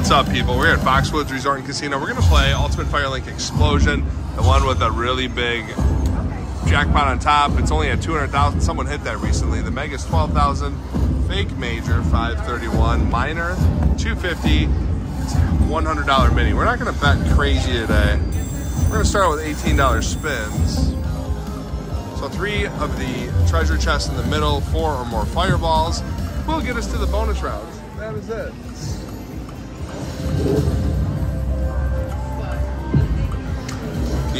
What's up, people? We're here at Foxwoods Resort and Casino. We're going to play Ultimate Firelink Explosion, the one with a really big jackpot on top. It's only at 200,000. Someone hit that recently. The Mega's 12,000. Fake Major 531. Minor 250, $100 mini. We're not going to bet crazy today. We're going to start with $18 spins. So three of the treasure chests in the middle, four or more fireballs will get us to the bonus rounds. That is it.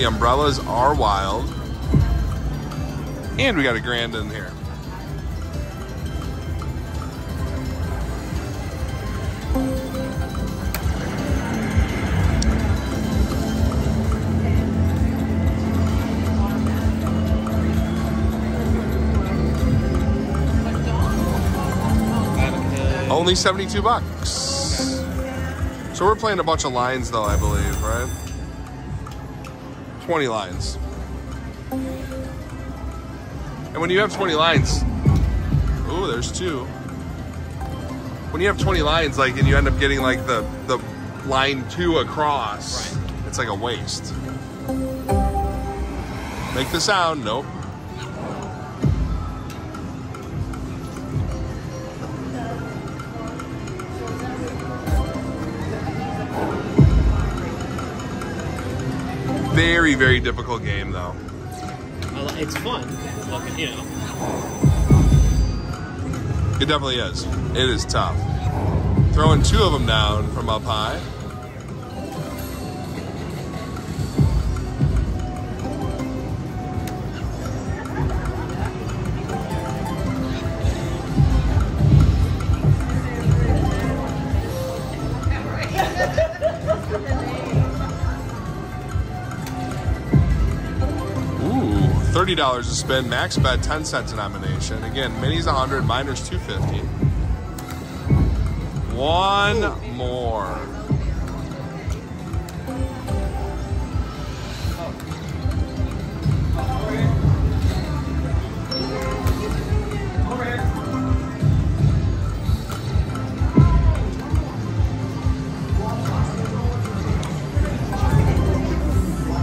The umbrellas are wild. And we got a grand in here. Only 72 bucks. So we're playing a bunch of lines though, I believe, right? 20 lines. And when you have 20 lines, oh, there's two. When you have 20 lines, like, and you end up getting like the, the line two across, right. it's like a waste. Make the sound, nope. Very, very difficult game, though. It's fun. You know. It definitely is. It is tough. Throwing two of them down from up high. $30 a spin, max bet 10 cent denomination. Again, minis 100, minors 250. One more.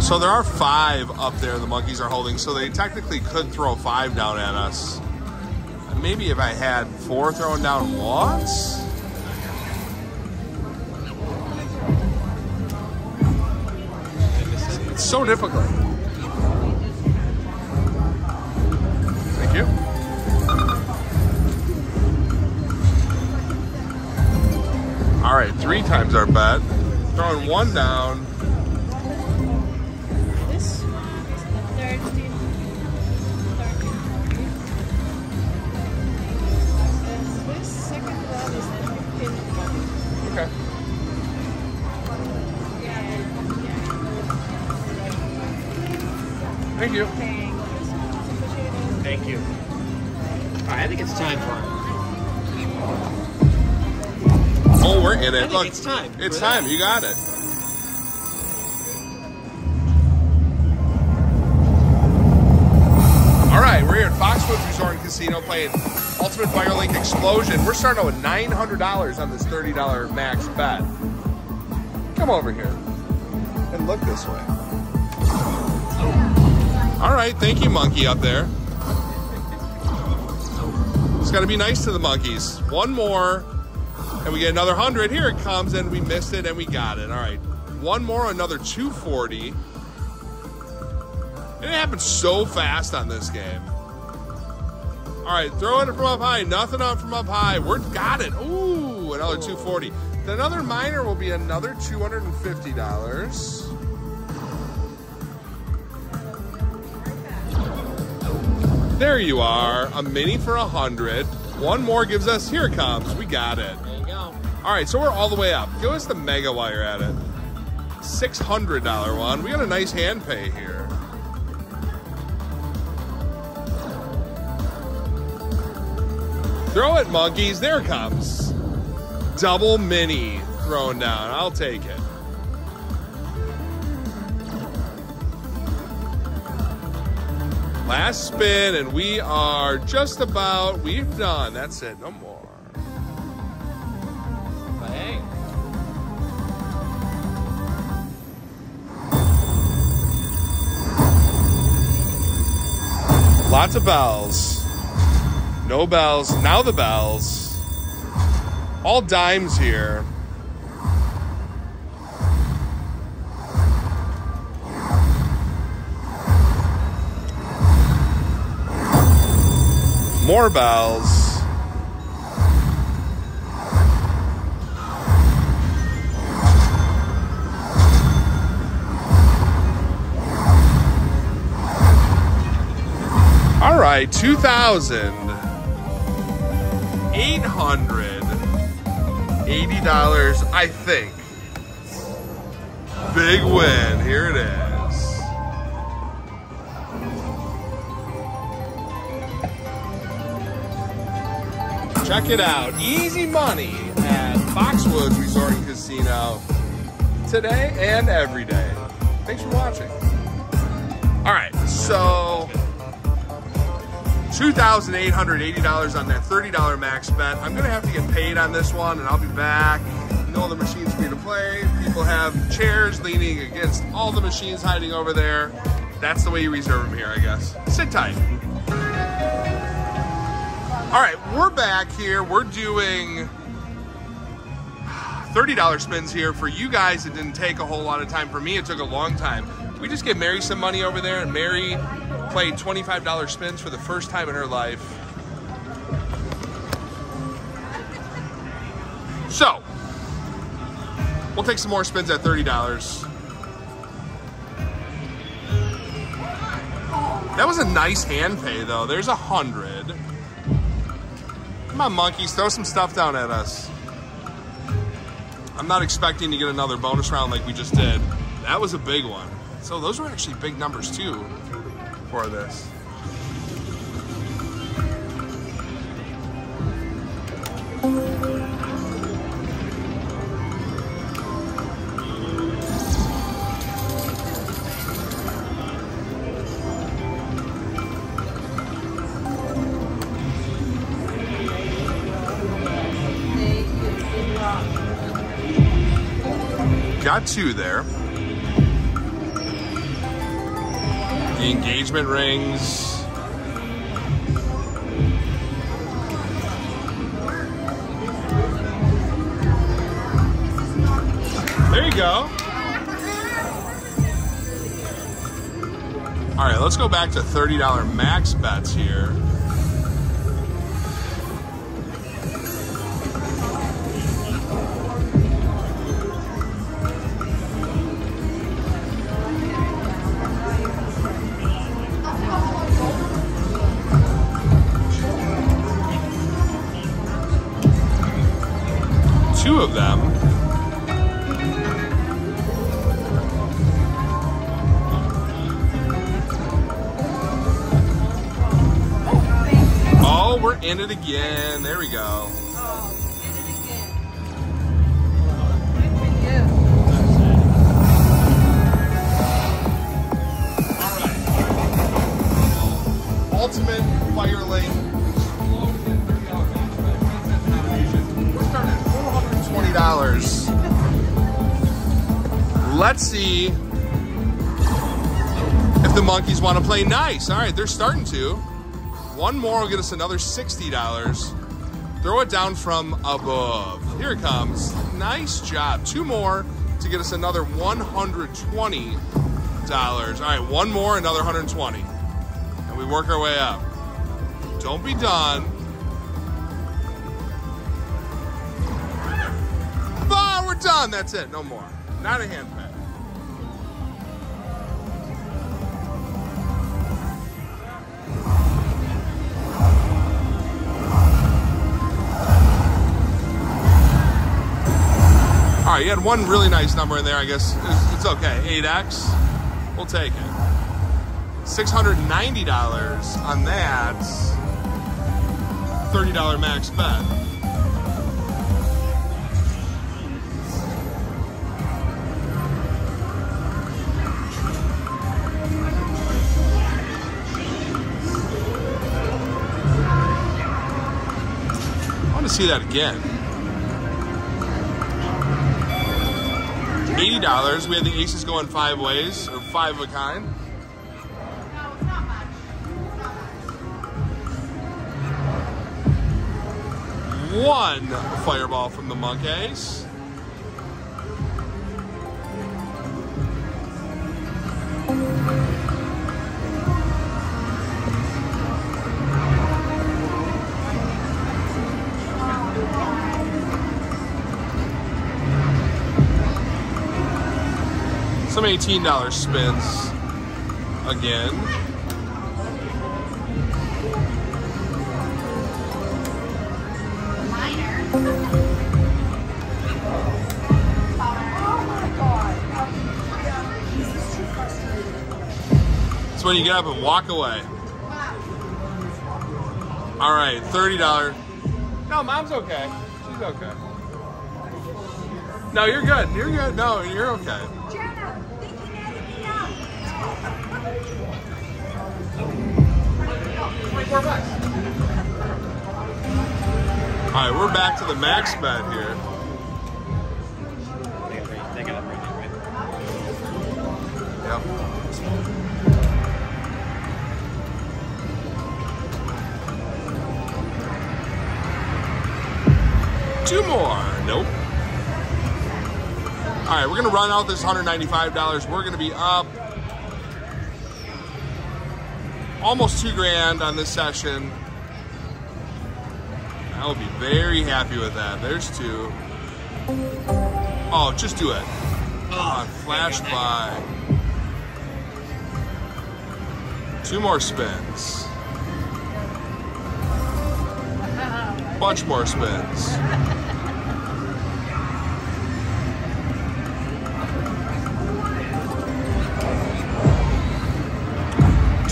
So there are five up there the monkeys are holding, so they technically could throw five down at us. Maybe if I had four thrown down once? It's so difficult. Thank you. All right, three times our bet. Throwing one down. Thank you. Thank you. All right, I think it's time for Oh, we're in it. Look, it's time. It's time. That. You got it. All right, we're here at Foxwoods Resort and Casino playing Ultimate Firelink Explosion. We're starting out with $900 on this $30 max bet. Come over here and look this way. All right, thank you, monkey up there. It's got to be nice to the monkeys. One more, and we get another 100. Here it comes, and we missed it, and we got it. All right, one more, another 240. And it happens so fast on this game. All right, throwing it from up high. Nothing up from up high. We're got it. Ooh, another 240. Another minor will be another $250. There you are. A mini for a hundred. One more gives us, here it comes. We got it. There you go. All right, so we're all the way up. Give us the mega wire at it. $600 one. We got a nice hand pay here. Throw it, monkeys. There it comes. Double mini thrown down. I'll take it. Last spin, and we are just about, we've done. That's it, no more. Hey! Lots of bells. No bells. Now the bells. All dimes here. More bells. All right, 2,000. $880, I think. Big win. Here it is. Check it out. Easy money at Foxwoods Resort and Casino today and every day. Thanks for watching. All right, so $2,880 on that $30 max bet. I'm gonna have to get paid on this one and I'll be back. You know the machine's free to play. People have chairs leaning against all the machines hiding over there. That's the way you reserve them here, I guess. Sit tight. All right, we're back here. We're doing $30 spins here. For you guys, it didn't take a whole lot of time. For me, it took a long time. We just gave Mary some money over there, and Mary played $25 spins for the first time in her life. So, we'll take some more spins at $30. That was a nice hand pay, though. There's a hundred. Come on, monkeys, throw some stuff down at us. I'm not expecting to get another bonus round like we just did. That was a big one. So those were actually big numbers too for this. Got two there. The engagement rings. There you go. All right, let's go back to $30 max bets here. We're in it again. There we go. Ultimate Firelink. We're starting at $420. Let's see if the monkeys want to play nice. All right, they're starting to. One more will get us another $60. Throw it down from above. Here it comes. Nice job. Two more to get us another $120. All right, one more, another 120. And we work our way up. Don't be done. Ah, we're done. That's it. No more. Not a hand pay. You had one really nice number in there. I guess it's, it's okay. 8x. We'll take it. $690 on that. $30 max bet. I want to see that again. $80. We had the aces going five ways, or five of a kind. One fireball from the monk ace. Some $18 spins again. It's when you get up and walk away. All right, $30. No, mom's okay. She's okay. No, you're good. You're good. No, you're okay. 24 bucks. All right, we're back to the max bet here. Yep. Two more. Nope. All right, we're gonna run out this $195. We're gonna be up almost two grand on this session. I will be very happy with that. There's two. Oh, just do it. Oh, flash by. Two more spins. Bunch more spins.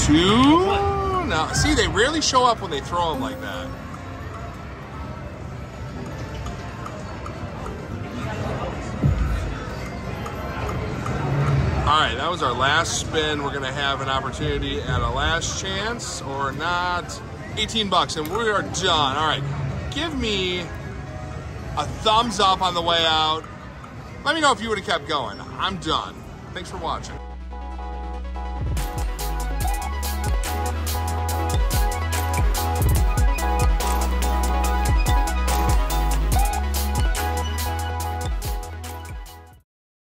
Two. Now, see, they rarely show up when they throw them like that. All right, that was our last spin. We're gonna have an opportunity at a last chance or not. 18 bucks, and we are done. All right, give me a thumbs up on the way out. Let me know if you would have kept going. I'm done. Thanks for watching.